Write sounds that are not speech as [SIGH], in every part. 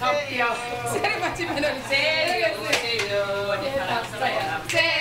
Thank you. Thank you. You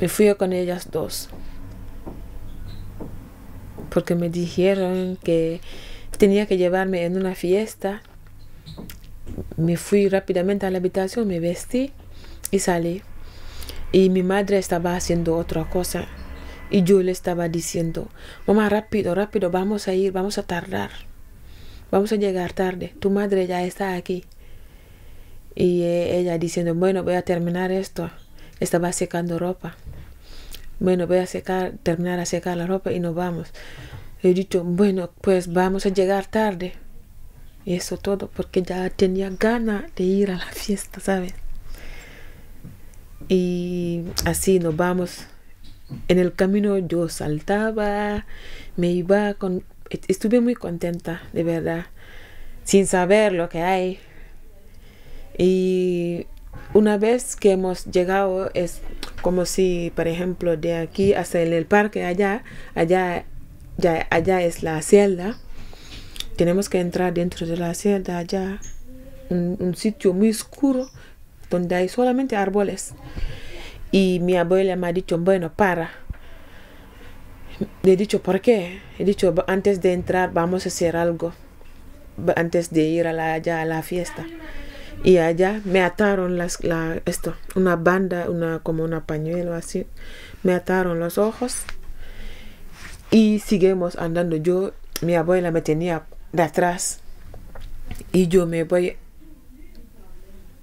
Me fui con ellas dos. Porque me dijeron que tenía que llevarme en una fiesta. Me fui rápidamente a la habitación, me vestí y salí. Y mi madre estaba haciendo otra cosa. Y yo le estaba diciendo, mamá, rápido, rápido, vamos a ir, vamos a tardar. Vamos a llegar tarde. Tu madre ya está aquí. Y eh, ella diciendo, bueno, voy a terminar esto. Estaba secando ropa. Bueno, voy a secar, terminar a secar la ropa y nos vamos. He dicho, bueno, pues vamos a llegar tarde. Y eso todo porque ya tenía ganas de ir a la [LAUGHS] fiesta, ¿sabes? Y así nos vamos. En el camino yo saltaba, me iba con... Estuve muy contenta, de verdad, sin saber lo que hay. Y una vez que hemos llegado es como si, por ejemplo, de aquí hasta el parque allá, allá, ya, allá es la celda. Tenemos que entrar dentro de la celda allá, un, sitio muy oscuro donde hay solamente árboles. Y mi abuela me ha dicho, bueno, para. Le he dicho, ¿por qué? He dicho, antes de entrar vamos a hacer algo. Antes de ir allá a la fiesta. Y allá me ataron las, la, esto, una banda, una, como una pañuelo así. Me ataron los ojos. Y seguimos andando. Yo, mi abuela me tenía de atrás. Y yo me voy,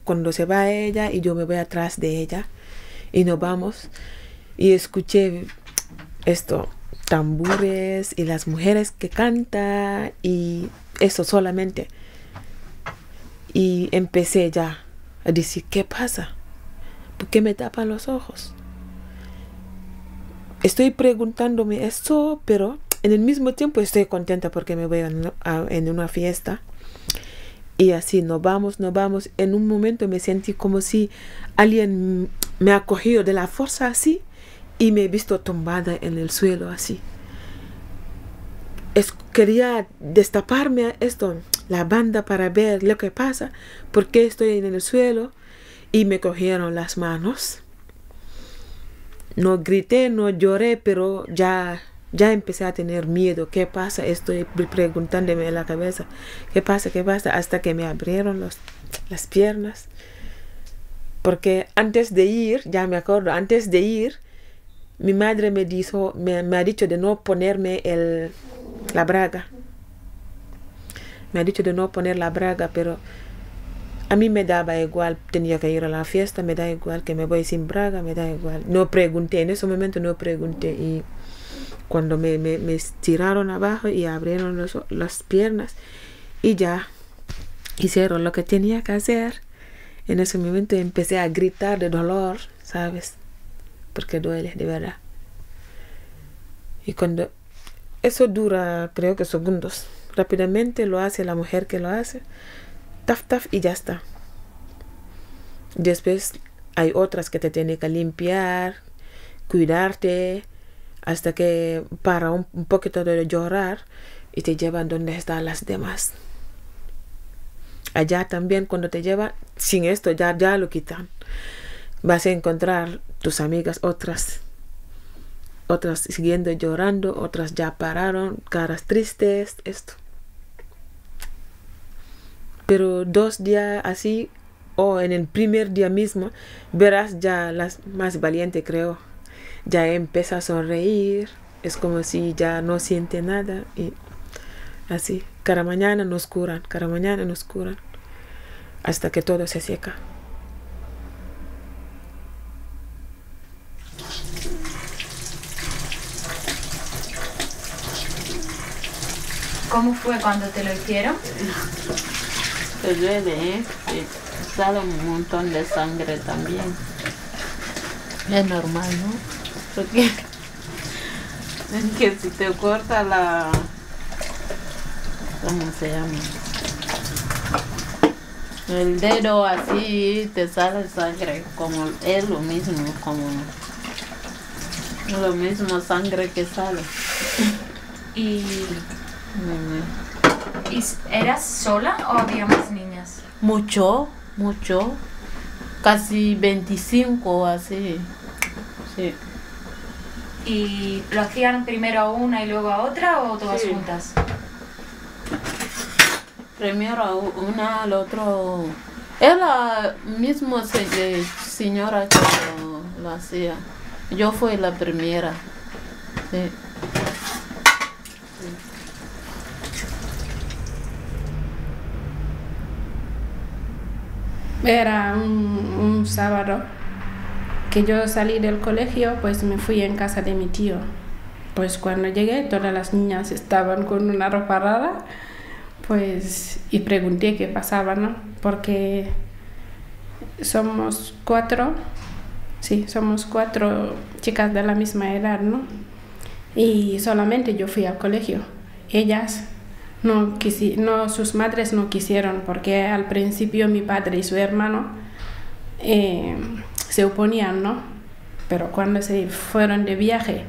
cuando se va ella, y yo me voy atrás de ella. Y nos vamos. Y escuché esto, tambores y las mujeres que cantan y eso solamente. Y empecé ya a decir, ¿qué pasa? ¿Por qué me tapan los ojos? Estoy preguntándome esto, pero en el mismo tiempo estoy contenta porque me voy a, en una fiesta. Y así nos vamos, nos vamos. En un momento me sentí como si alguien me ha cogido de la fuerza así y me he visto tumbada en el suelo así. Quería destaparme esto, la banda para ver lo que pasa, porque estoy en el suelo y me cogieron las manos. No grité, no lloré, pero ya ya empecé a tener miedo. ¿Qué pasa? Estoy preguntándome en la cabeza. ¿Qué pasa? ¿Qué pasa? Hasta que me abrieron las piernas. Porque antes de ir, ya me acuerdo, antes de ir, mi madre me, dijo, me ha dicho de no ponerme el, la braga. Me ha dicho de no poner la braga, pero a mí me daba igual, tenía que ir a la fiesta, me da igual que me voy sin braga, me da igual. No pregunté, en ese momento no pregunté. Y cuando me, me, me tiraron abajo y abrieron los, las piernas y ya hicieron lo que tenía que hacer, en ese momento empecé a gritar de dolor, ¿sabes? Porque duele, de verdad. Y cuando eso dura, creo que segundos, rápidamente lo hace la mujer que lo hace, taf, taf, y ya está. Después hay otras que te tienen que limpiar, cuidarte, hasta que para un, poquito de llorar y te llevan donde están las demás. Allá también cuando te llevan, sin esto ya, ya lo quitan. Vas a encontrar tus amigas otras, otras siguiendo llorando, otras ya pararon, caras tristes, esto. Pero dos días así o en el primer día mismo, verás ya las más valiente, creo. Ya empieza a sonreír, es como si ya no siente nada y así. Cada mañana nos curan, cada mañana nos curan, hasta que todo se seca. ¿Cómo fue cuando te lo hicieron? [LAUGHS] Te duele, ¿eh? Y sale un montón de sangre también. Es normal, ¿no? Porque [LAUGHS] es que si te corta la... ¿Cómo se llama? El dedo así te sale sangre, como es lo mismo, como lo mismo sangre que sale. ¿Y, Mm. Y eras sola o había más niñas? Mucho, mucho. Casi 25 así. Sí. ¿Y lo hacían primero a una y luego a otra o todas Sí. juntas? Primero a una, al otro. Es la misma se- señora que lo, lo hacía. Yo fui la primera. Sí. Era un, un sábado que yo salí del colegio, pues me fui en casa de mi tío. Pues cuando llegué, todas las niñas estaban con una ropa rara, pues y pregunté qué pasaba, ¿no? Porque somos cuatro, sí, somos cuatro chicas de la misma edad, ¿no? Y solamente yo fui al colegio. Ellas no, quisi- no sus madres no quisieron porque al principio mi padre y su hermano eh, se oponían, ¿no? Pero cuando se fueron de viaje,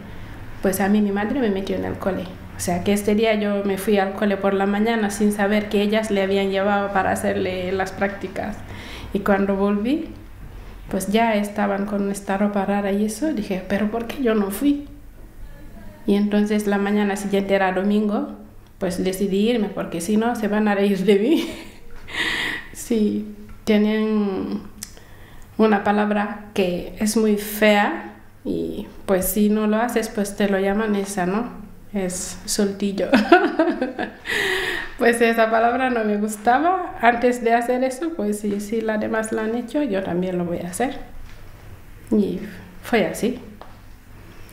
pues a mí mi madre me metió en el cole. O sea que este día yo me fui al cole por la mañana sin saber que ellas le habían llevado para hacerle las prácticas. Y cuando volví, pues ya estaban con esta ropa rara y eso, dije, pero ¿por qué yo no fui? Y entonces la mañana siguiente era domingo, pues decidí irme porque si no se van a reír de mí. [LAUGHS] sí, tienen una palabra que es muy fea y pues si no lo haces pues te lo llaman esa, ¿no? Es soltillo. [LAUGHS] pues esa palabra no me gustaba. Antes de hacer eso, pues si, si las demás lo han hecho, yo también lo voy a hacer. Y fue así.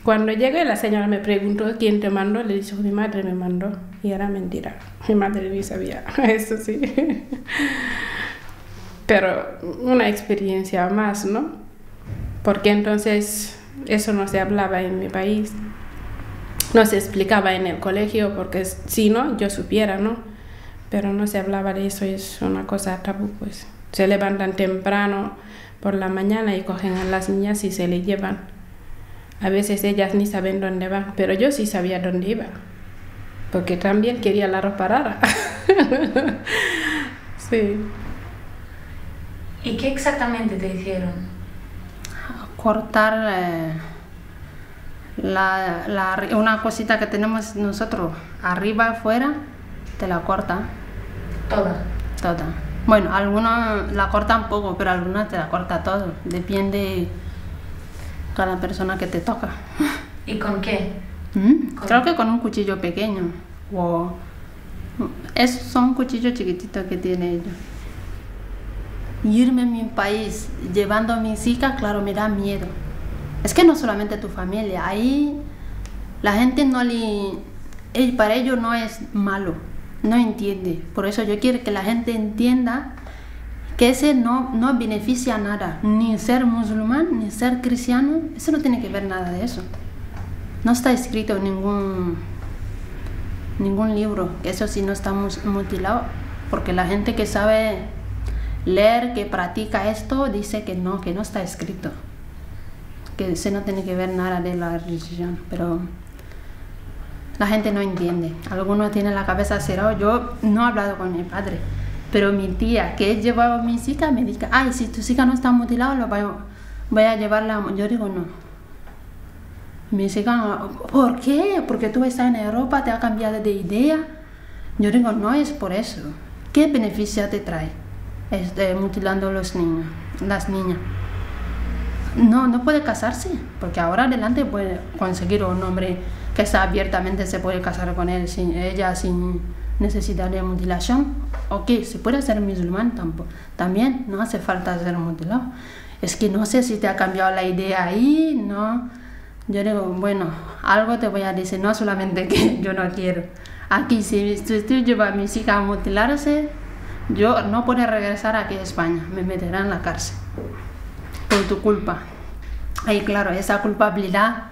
Cuando llegué, la señora me preguntó quién te mandó. Le dije, mi madre me mandó. Y era mentira. Mi madre ni sabía. [LAUGHS] Eso sí. Pero una experiencia más, ¿no? Porque entonces eso no se hablaba en mi país. No se explicaba en el colegio, porque si no, yo supiera, ¿no? Pero no se hablaba de eso, es una cosa tabú, pues. Se levantan temprano por la mañana y cogen a las niñas y se les llevan. A veces ellas ni saben dónde van, pero yo sí sabía dónde iba. Porque también quería la ropa rara. [LAUGHS] sí. ¿Y qué exactamente te hicieron? cortar eh, la, la- una cosita que tenemos nosotros arriba afuera te la corta Toda. toda bueno algunos la cortan poco pero algunas te la corta todo depende cada persona que te toca ¿Y con qué? ¿Mm? Con- creo que con un cuchillo pequeño o esos son cuchillos chiquititos que tiene ellos irme a mi país llevando a mis hijas, claro, me da miedo. Es que no solamente tu familia, ahí la gente no le... Para ellos no es malo, no entiende. Por eso yo quiero que la gente entienda que ese no, no beneficia nada, ni ser musulmán, ni ser cristiano, eso no tiene que ver nada de eso. No está escrito en ningún, ningún libro, eso sí no está mutilado, porque la gente que sabe leer, que practica esto, dice que no, que no está escrito, que ese no tiene que ver nada de la religión, pero la gente no entiende. Algunos tienen la cabeza cerrada. Yo no he hablado con mi padre, pero mi tía, que he llevado a mis hijas, me dice, ay, si tus hijas no están mutiladas, lo voy voy a llevarla. a-". Yo digo, no. Mis hijas, ¿por qué? Porque tú estás en Europa, te ha cambiado de idea. Yo digo, no es por eso. ¿Qué beneficio te trae? este, mutilando los niños, las niñas. No, no puede casarse, porque ahora adelante puede conseguir un hombre que está abiertamente se puede casar con él, sin, ella sin necesidad de mutilación. Ok, se puede ser musulmán tampoco. También no hace falta ser mutilado. Es que no sé si te ha cambiado la idea ahí, ¿no? Yo digo, bueno, algo te voy a decir, no solamente [LAUGHS] que yo no quiero. Aquí, si tú llevas a mis hijas a mutilarse, yo no puedo regresar aquí a España, me meterán en la cárcel por tu culpa. Ahí, claro, esa culpabilidad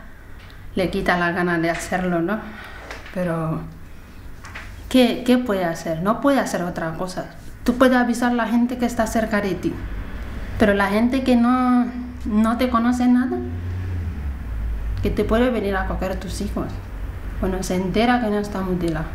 le quita la gana de hacerlo, ¿no? Pero, ¿qué, ¿qué puede hacer? No puede hacer otra cosa. Tú puedes avisar a la gente que está cerca de ti, pero la gente que no, no te conoce nada, que te puede venir a coger tus hijos, bueno, se entera que no está mutilado.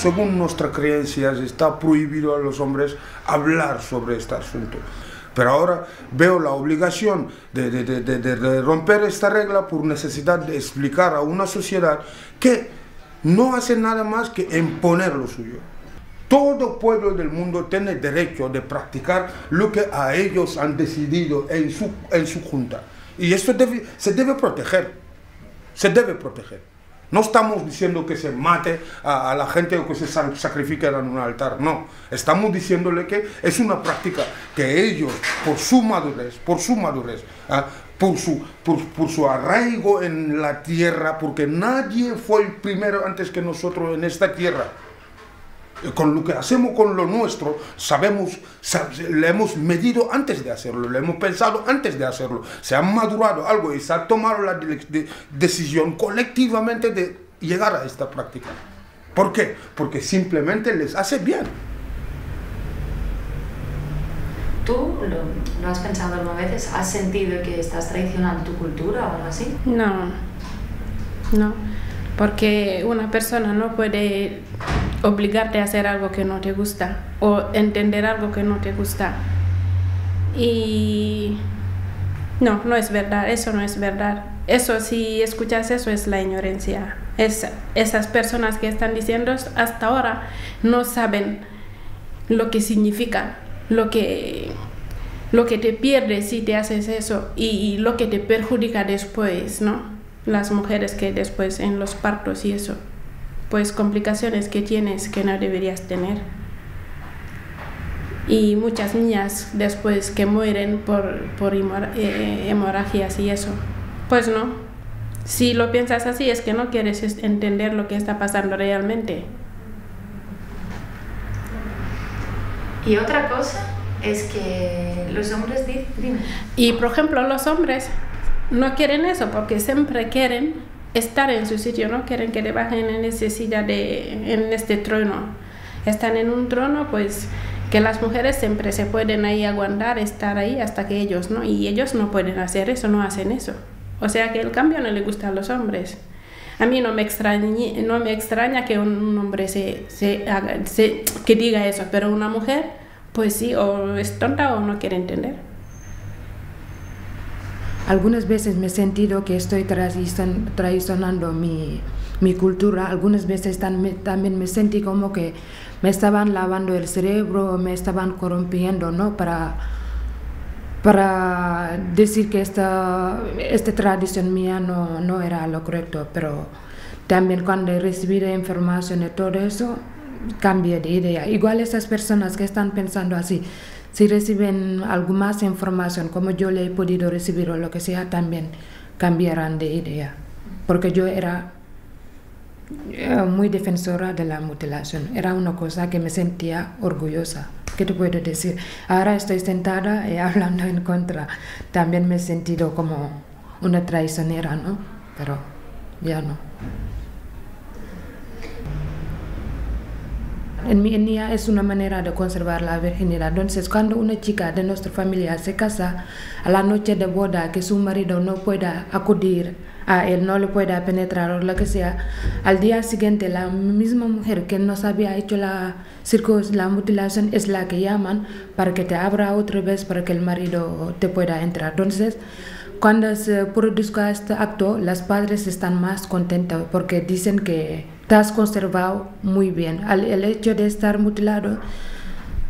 Según nuestras creencias, está prohibido a los hombres hablar sobre este asunto. Pero ahora veo la obligación de, romper esta regla por necesidad de explicar a una sociedad que no hace nada más que imponer lo suyo. Todo pueblo del mundo tiene derecho de practicar lo que a ellos han decidido en su, junta. Y esto se debe proteger. Se debe proteger. No estamos diciendo que se mate a, la gente o que se sacrifique en un altar, no. Estamos diciéndole que es una práctica que ellos, por su madurez, por su madurez, ¿ah? por, su, por, por, su arraigo en la tierra, porque nadie fue el primero antes que nosotros en esta tierra. Con lo que hacemos con lo nuestro, sabemos, le hemos medido antes de hacerlo, le hemos pensado antes de hacerlo. Se ha madurado algo y se ha tomado la de, de, decisión colectivamente de llegar a esta práctica. ¿Por qué? Porque simplemente les hace bien. ¿Tú lo, lo has pensado alguna vez? ¿Has sentido que estás traicionando tu cultura o algo así? No, no, porque una persona no puede obligarte a hacer algo que no te gusta o entender algo que no te gusta. Y no, no es verdad, eso no es verdad. Eso, si escuchas eso, es la ignorancia. Es, esas personas que están diciendo hasta ahora no saben lo que significa, lo que, lo que te pierdes si te haces eso y lo que te perjudica después, ¿no? Las mujeres que después en los partos y eso pues complicaciones que tienes que no deberías tener. Y muchas niñas después que mueren por, por eh, hemorragias y eso. Pues no. Si lo piensas así es que no quieres entender lo que está pasando realmente. Y otra cosa es que los hombres dicen... Y por ejemplo los hombres no quieren eso porque siempre quieren estar en su sitio, no quieren que le bajen en necesidad de en este trono. Están en un trono, pues que las mujeres siempre se pueden ahí aguantar, estar ahí hasta que ellos no, y ellos no pueden hacer eso, no hacen eso. O sea que el cambio no le gusta a los hombres. A mí no me extraña, no me extraña que un hombre se, se, haga, se, que diga eso, pero una mujer, pues sí, o es tonta o no quiere entender. Algunas veces me he sentido que estoy traicionando mi, cultura, algunas veces también me sentí como que me estaban lavando el cerebro, me estaban corrompiendo, ¿no? Para, para decir que esta, tradición mía no, no era lo correcto, pero también cuando recibí información de todo eso, cambié de idea. Igual esas personas que están pensando así, si reciben algo más información, como yo le he podido recibir o lo que sea, también cambiarán de idea. Porque yo era muy defensora de la mutilación. Era una cosa que me sentía orgullosa. ¿Qué te puedo decir? Ahora estoy sentada y [LAUGHS] hablando en contra. También me he sentido como una traicionera, ¿no? Pero ya no. En mi etnia es una manera de conservar la virginidad. Entonces, cuando una chica de nuestra familia se casa a la noche de boda, que su marido no pueda acudir a él, no le pueda penetrar o lo que sea, al día siguiente la misma mujer que nos había hecho la, la mutilación es la que llaman para que te abra otra vez para que el marido te pueda entrar. Entonces, cuando se produzca este acto, los padres están más contentos porque dicen que te conservado muy bien. Al- el hecho de estar mutilado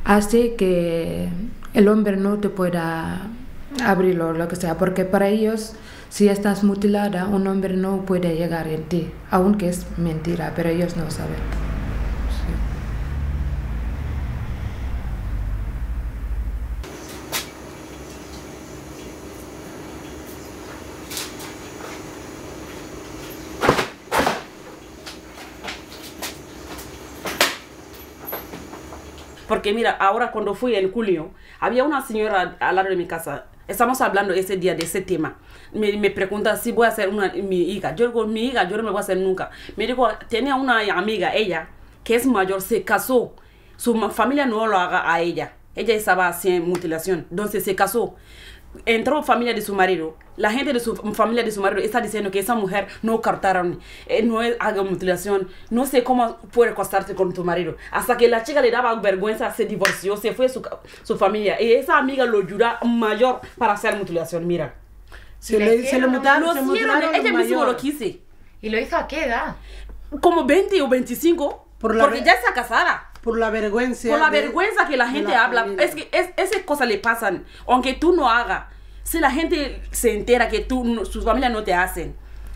hace que el hombre no te pueda abrirlo lo que sea, porque para ellos, si estás mutilada, un hombre no puede llegar en ti, aunque es mentira, pero ellos no saben. Porque mira, ahora cuando fui en julio, había una señora al lado de mi casa. Estamos hablando ese día de ese tema. Me, me pregunta si voy a hacer una, mi hija. Yo digo, mi hija, yo no me voy a hacer nunca. Me dijo, tenía una amiga, ella, que es mayor, se casó. Su familia no lo haga a ella. Ella estaba haciendo mutilación. Entonces se casó. Entró familia de su marido. La gente de su familia de su marido está diciendo que esa mujer no cortaron, eh, no es- haga mutilación. No sé cómo puede acostarte con tu marido. Hasta que la chica le daba vergüenza, se divorció, se fue a su, su familia. Y esa amiga lo ayuda mayor para hacer mutilación. Mira. Se le, se le mutaron, Lo se hicieron, mutilaron ella mismo lo quise. ¿Y lo hizo a qué edad? Como 20 o 25. Por la porque ya está casada. Por la vergüenza. Por la de- vergüenza que la gente la habla. familia. Es que es, esas cosas le pasan. Aunque tú no hagas. Si la gente se entera que tú, no- sus familias no te hacen,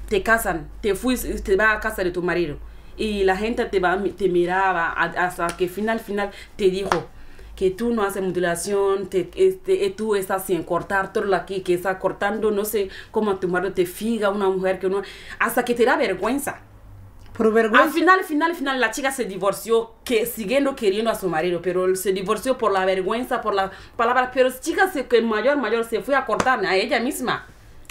te casan, te fuiste, te vas a casa de tu marido. Y la gente te, va, te miraba hasta que final, final te dijo que tú no haces mutilación, te, este, eh, tú estás sin cortar todo lo aquí, que está cortando, no sé cómo tu marido te figa, una mujer que no... Hasta que te da vergüenza. Al final, al final, al final, la chica se divorció, que siguiendo queriendo a su marido, pero se divorció por la vergüenza, por las palabras. Pero chica se, que mayor, mayor, se fue a cortar a ella misma.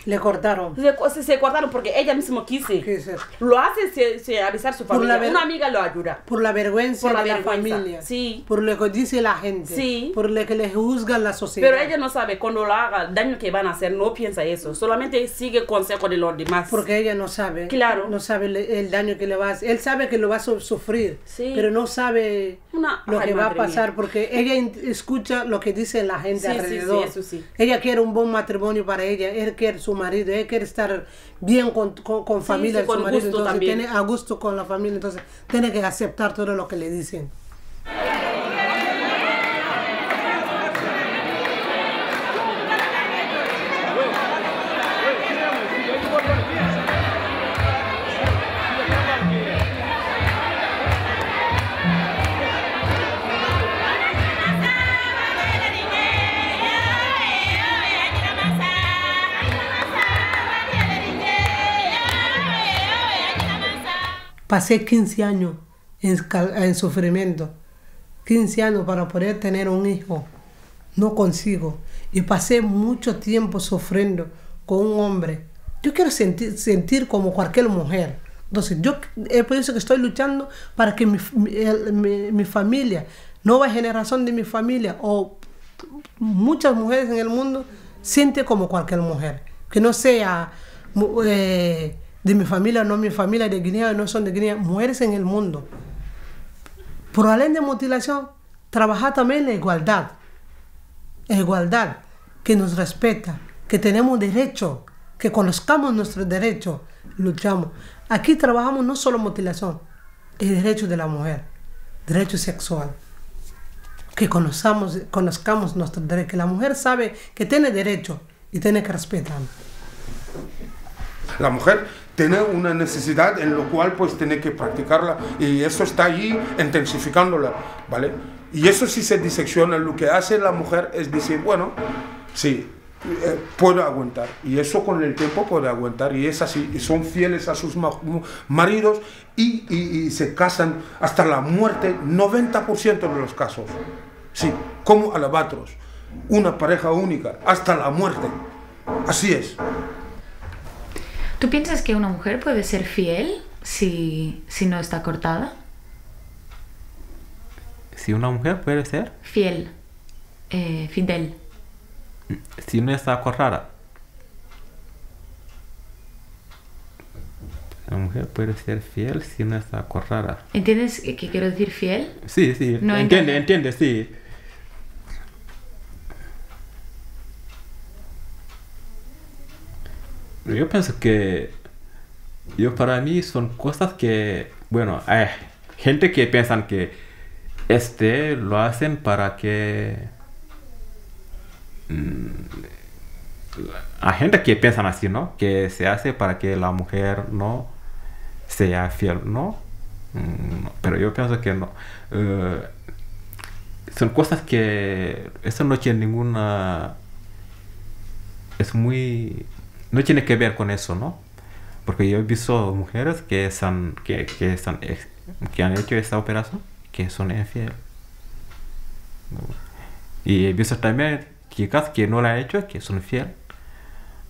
Le cortaron. Se, se, cortaron porque ella misma quise. Quise. Lo hace se, se avisar a su la familia. ver- Una amiga lo ayuda. Por la vergüenza Por la de la vergüenza, familia. sí. Por lo que dice la gente. Sí. Por lo que le juzga la sociedad. Pero ella no sabe cuando lo haga, el daño que van a hacer, no piensa eso. Solamente sigue el consejo de los demás. Porque ella no sabe. Claro. No sabe el, el daño que le va a hacer. Él sabe que lo va a su- sufrir. Sí. Pero no sabe Una- lo ay, que va a madre mía. pasar. Porque ella escucha lo que dice la gente Sí, sí, sí, alrededor. eso sí. Ella quiere un buen matrimonio para ella. Él quiere su marido. Él quiere estar bien con, con, con familia sí, su marido. Entonces también. tiene a gusto con la familia. Entonces tiene que aceptar todo lo que le dicen. Pasé 15 años en, sufrimiento. 15 años para poder tener un hijo. No consigo. Y pasé mucho tiempo sufriendo con un hombre. Yo quiero sentir, sentir como cualquier mujer. Entonces, yo es por eso que estoy luchando para que mi, mi- familia, nueva generación de mi familia o muchas mujeres en el mundo siente como cualquier mujer. Que no sea eh, de mi familia, no mi familia de Guinea, no son de Guinea, mujeres en el mundo. Por ley de mutilación, trabajar también la igualdad. Igualdad, que nos respeta, que tenemos derecho, que conozcamos nuestros derechos, luchamos. Aquí trabajamos no solo mutilación, el derecho de la mujer, derecho sexual que conozcamos, conozcamos nuestros derechos, que la mujer sabe que tiene derecho y tiene que respetar. La mujer tiene una necesidad en lo cual pues tiene que practicarla. Y eso está allí intensificándola, ¿vale? Y eso sí se disecciona, lo que hace la mujer es decir, bueno, sí, eh, puedo aguantar y eso con el tiempo puede aguantar. Y es así, y son fieles a sus ma- maridos y, y- y se casan hasta la muerte, 90% de los casos, sí, como alabatros, una pareja única, hasta la muerte, así es. ¿Tú piensas que una mujer puede ser fiel si, si no está cortada? Si una mujer puede ser, Fiel. Eh, fidel. si no está acordada. La mujer puede ser fiel si no está acordada. ¿Entiendes qué quiero decir fiel? Sí, sí, No entiende, entiende, sí. Yo pienso que, yo para mí son cosas que, bueno, hay gente que piensan que este lo hacen para que, mm, hay gente que piensan así, ¿no? Que se hace para que la mujer no sea fiel, ¿no? Mm, Pero yo pienso que no. Eh, son cosas que eso no tiene ninguna es muy no tiene que ver con eso no porque yo he visto mujeres que están que, están que han hecho esta operación que son infieles. Y he visto también chicas que no la han hecho que son fieles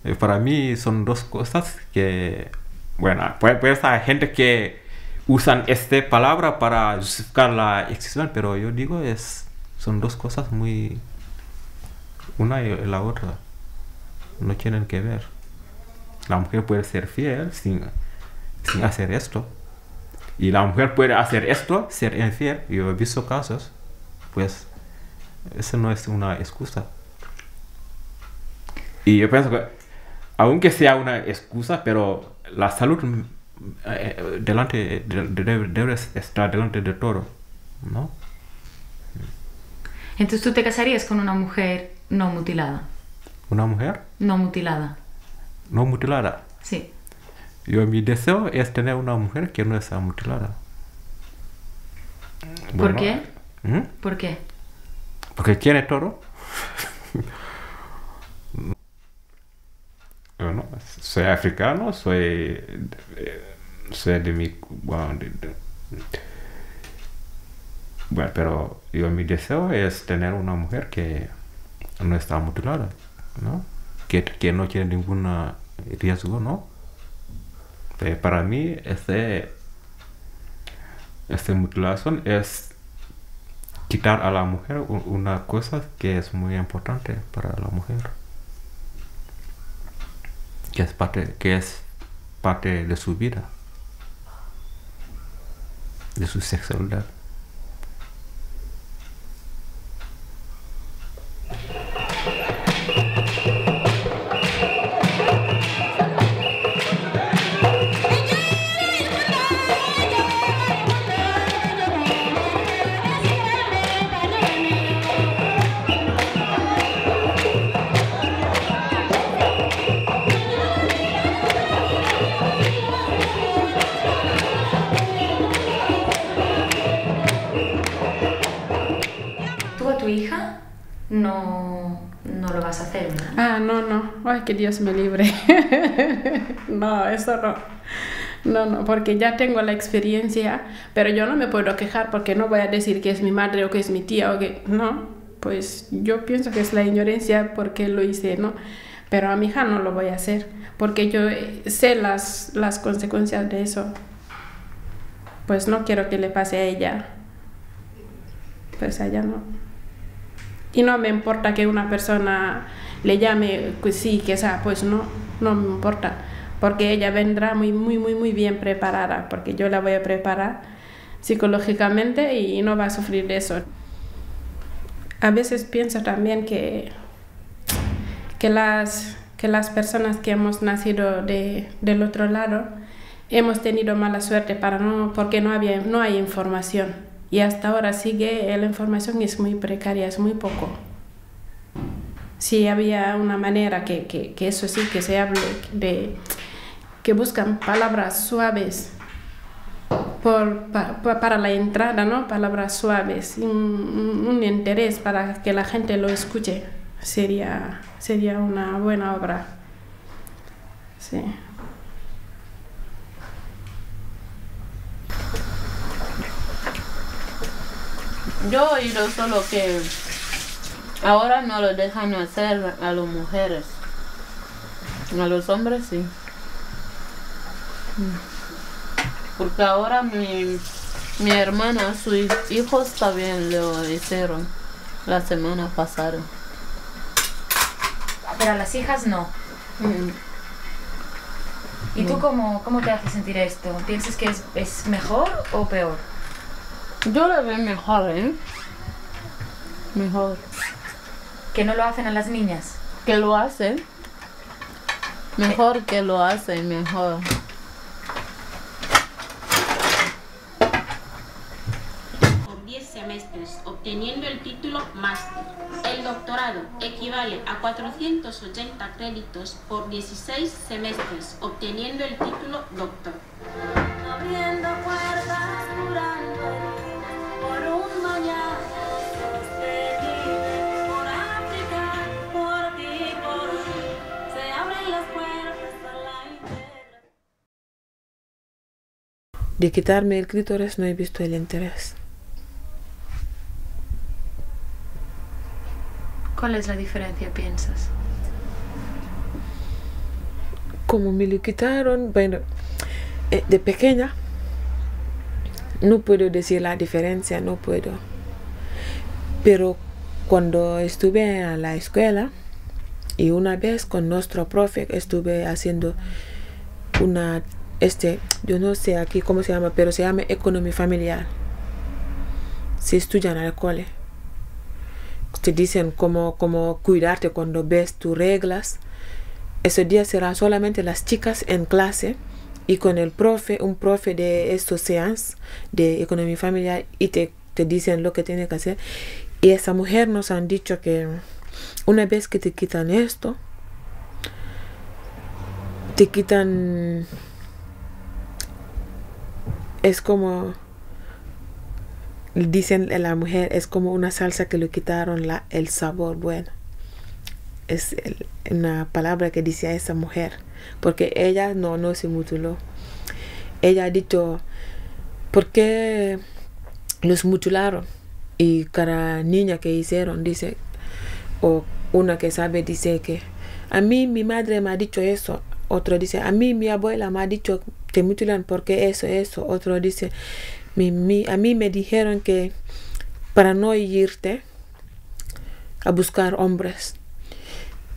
Eh, para mí son dos cosas que bueno puede, puede ser gente que usan esta palabra para justificar la existencia pero yo digo es son dos cosas muy una y la otra no tienen que ver la mujer puede ser fiel sin, sin hacer esto y la mujer puede hacer esto ser infiel yo he visto casos pues eso no es una excusa y yo pienso que aunque sea una excusa pero la salud mm, eh, delante de- de- debe estar delante de todo ¿no? Entonces tú te casarías con una mujer no mutilada. una mujer No mutilada. No mutilada Sí. Yo mi deseo es tener una mujer que no está mutilada. ¿Por qué? ¿Mm? ¿Por qué? Porque tiene todo. bueno, soy africano, soy, eh, soy de mi... Bueno, de- de- bueno, pero yo mi deseo es tener una mujer que no está mutilada, ¿no? Que, que no tiene ningún riesgo, ¿no? Eh, para mí, este, esta mutilación es quitar a la mujer una cosa que es muy importante para la mujer. Que es parte, que es parte de su vida. De su sexualidad. Que Dios me libre. [LAUGHS] no, eso no. No, no, porque ya tengo la experiencia, pero yo no me puedo quejar porque no voy a decir que es mi madre o que es mi tía o que no. Pues yo pienso que es la ignorancia porque lo hice, ¿no? Pero a mi hija no lo voy a hacer porque yo eh, sé las, las consecuencias de eso. Pues no quiero que le pase a ella. Pues a ella no. Y no me importa que una persona le llame, pues sí, que sea, pues no, no me importa. Porque ella vendrá muy, muy, muy, muy bien preparada, porque yo la voy a preparar psicológicamente y no va a sufrir eso. A veces pienso también que, que, las, que las personas que hemos nacido de, del otro lado hemos tenido mala suerte para no, porque no, había, no hay información. Y hasta ahora sigue, la información es muy precaria, es muy poco. Si había una manera que, que, que eso sí, que se hable de que buscan palabras suaves por, pa- pa- para la entrada, ¿no? Palabras suaves, un, un- un interés para que la gente lo escuche, sería, sería una buena obra. Sí. Yo he oído solo que ahora no lo dejan hacer a las mujeres. A los hombres sí. Porque ahora mi, Mi hermana, sus hijos también lo hicieron la semana pasada. Pero a las hijas no. Mm. ¿Y tú cómo, cómo te hace sentir esto? ¿Piensas que es, es mejor o peor? Yo lo veo mejor, ¿eh? Mejor. ¿Que no lo hacen a las niñas? Que lo hacen. Mejor que lo hacen, mejor. por 10 semestres, obteniendo el título máster. El doctorado equivale a 480 créditos por 16 semestres, obteniendo el título doctor. Abriendo De quitarme el clítoris no he visto el interés. ¿Cuál es la diferencia, piensas? Como me lo quitaron, bueno, eh, de pequeña, no puedo decir la diferencia, no puedo. Pero cuando estuve en la escuela y una vez con nuestro profe estuve haciendo una, este, yo no sé aquí cómo se llama, pero se llama economía familiar. Se estudian al cole. Te dicen cómo, cómo cuidarte cuando ves tus reglas. Ese día será solamente las chicas en clase y con el profe, un profe de estos seans de economía familiar y te, te dicen lo que tiene que hacer. Y esa mujer nos han dicho que una vez que te quitan esto, te quitan... Es como... Dicen la mujer, es como una salsa que le quitaron la, el sabor bueno. Es una palabra que dice a esa mujer, porque ella no, no se mutiló. Ella ha dicho, ¿por qué los mutilaron? Y cada niña que hicieron dice, o una que sabe dice que a mí mi madre me ha dicho eso, otro dice, a mí mi abuela me ha dicho te mutilan porque eso, eso, otro dice, mi, mi- a mí me dijeron que para no irte a buscar hombres.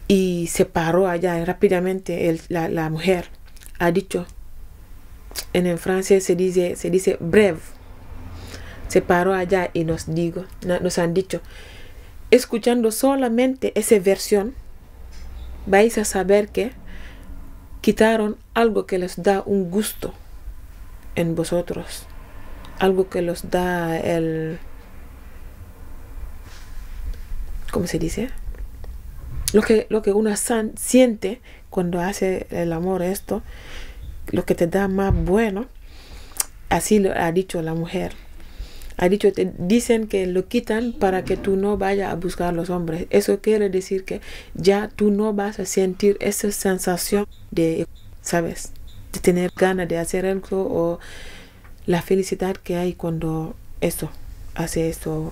Y se paró allá rápidamente el- la, la mujer ha dicho en el francés se dice se dice breve. Se paró allá y nos digo nos han dicho escuchando solamente esa versión vais a saber que quitaron algo que les da un gusto en vosotros algo que les da el ¿cómo se dice? lo que, lo que uno siente cuando hace el amor esto, lo que te da más bueno, así lo ha dicho la mujer. Ha dicho, te dicen que lo quitan para que tú no vayas a buscar a los hombres. Eso quiere decir que ya tú no vas a sentir esa sensación de, ¿sabes? De tener ganas de hacer algo o la felicidad que hay cuando eso, hace eso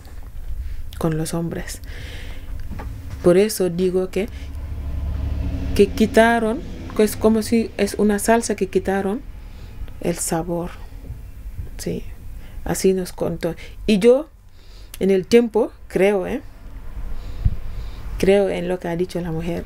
con los hombres. Por eso digo que, que quitaron, que es como si es una salsa que quitaron el sabor. Sí, así nos contó. Y yo, en el tiempo, creo, ¿eh? Creo en lo que ha dicho la mujer.